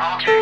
Okay.